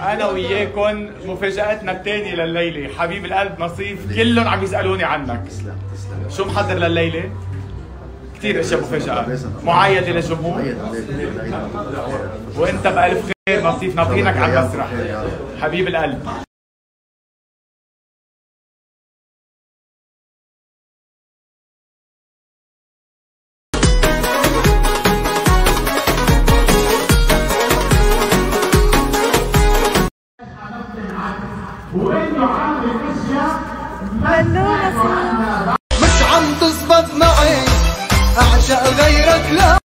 أنا وياكم مفاجآتنا الثانية لليلة. حبيب القلب نصيف. كلهم عم يسألوني عنك. تسلم تسلم شو محضر لليلة؟ كثير أشياء مفاجاه معايدة للجمهور وإنت بألف خير نصيف. ناطرينك على المسرح حبيب القلب. مش عم تزبط معي. أعشق غيرك لا.